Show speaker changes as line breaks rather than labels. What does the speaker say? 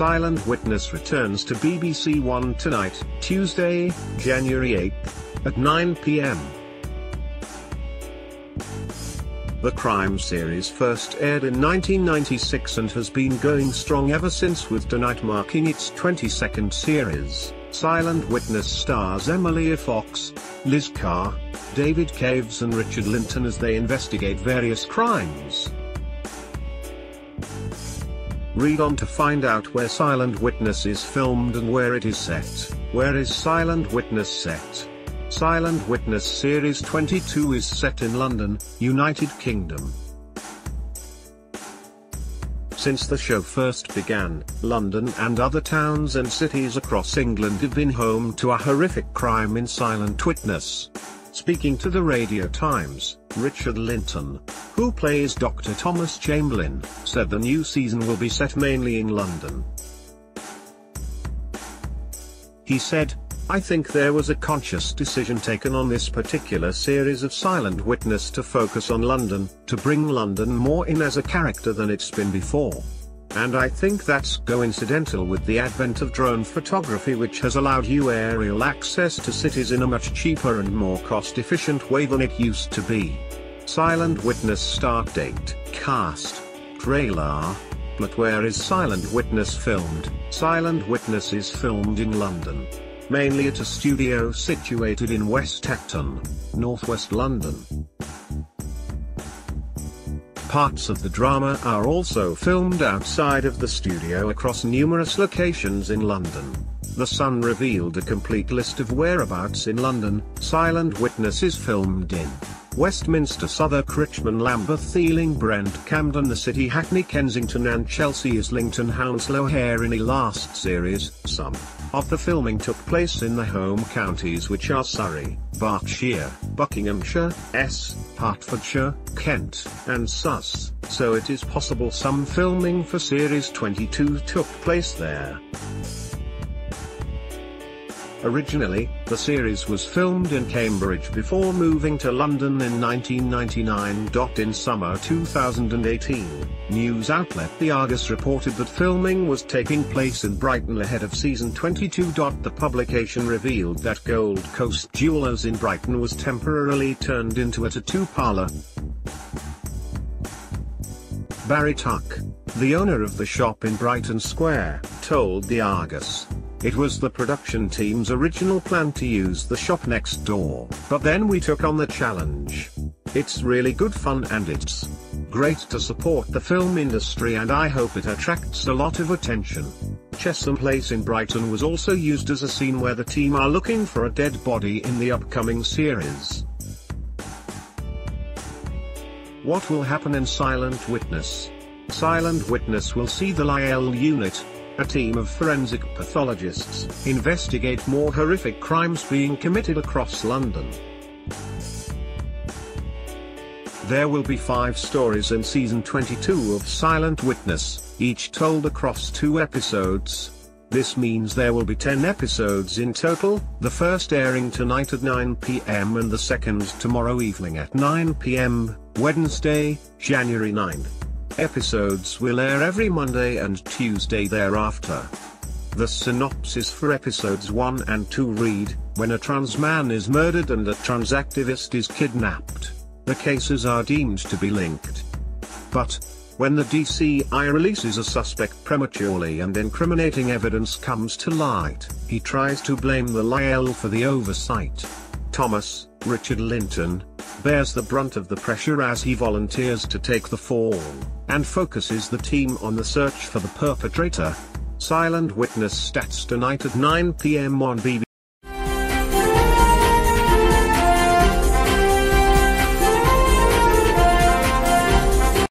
Silent Witness returns to BBC One tonight, Tuesday, January 8, at 9 pm. The crime series first aired in 1996 and has been going strong ever since with tonight marking its 22nd series. Silent Witness stars Emilia Fox, Liz Carr, David Caves and Richard Lintern as they investigate various crimes. Read on to find out where Silent Witness is filmed and where it is set. Where is Silent Witness set? Silent Witness Series 22 is set in London, United Kingdom. Since the show first began, London and other towns and cities across England have been home to a horrific crime in Silent Witness. Speaking to the Radio Times, Richard Lintern, who plays Dr. Thomas Chamberlain, said the new season will be set mainly in London. He said, I think there was a conscious decision taken on this particular series of Silent Witness to focus on London, to bring London more in as a character than it's been before. And I think that's coincidental with the advent of drone photography which has allowed you aerial access to cities in a much cheaper and more cost-efficient way than it used to be. Silent Witness start date, cast, trailer. But where is Silent Witness filmed? Silent Witness is filmed in London mainly at a studio situated in West Acton, northwest London. Parts of the drama are also filmed outside of the studio across numerous locations in London. The Sun revealed a complete list of whereabouts in London, Silent Witness is filmed in. Westminster Southwark Richmond Lambeth Ealing Brent Camden the City Hackney Kensington and Chelsea Islington Hounslow Hare in a last series, some of the filming took place in the home counties which are Surrey, Berkshire, Buckinghamshire, S, Hertfordshire, Kent, and Sus, so it is possible some filming for Series 22 took place there. Originally, the series was filmed in Cambridge before moving to London in 1999. In summer 2018, news outlet The Argus reported that filming was taking place in Brighton ahead of season 22. The publication revealed that Gold Coast Jewelers in Brighton was temporarily turned into a tattoo parlor. Barry Tuck, the owner of the shop in Brighton Square, told The Argus. It was the production team's original plan to use the shop next door, but then we took on the challenge. It's really good fun and it's great to support the film industry and I hope it attracts a lot of attention. Chesham Place in Brighton was also used as a scene where the team are looking for a dead body in the upcoming series. What will happen in Silent Witness? Silent Witness will see the Lyell unit, a team of forensic pathologists investigate more horrific crimes being committed across London. There will be five stories in season 22 of Silent Witness, each told across two episodes. This means there will be 10 episodes in total, the first airing tonight at 9 pm and the second tomorrow evening at 9 pm, Wednesday, January 9. Episodes will air every Monday and Tuesday thereafter. The synopsis for episodes 1 and 2 read, when a trans man is murdered and a trans activist is kidnapped, the cases are deemed to be linked. But, when the DCI releases a suspect prematurely and incriminating evidence comes to light, he tries to blame the Lyell for the oversight. Thomas, Richard Lintern, bears the brunt of the pressure as he volunteers to take the fall, and focuses the team on the search for the perpetrator. Silent Witness stats tonight at 9 pm on BBC.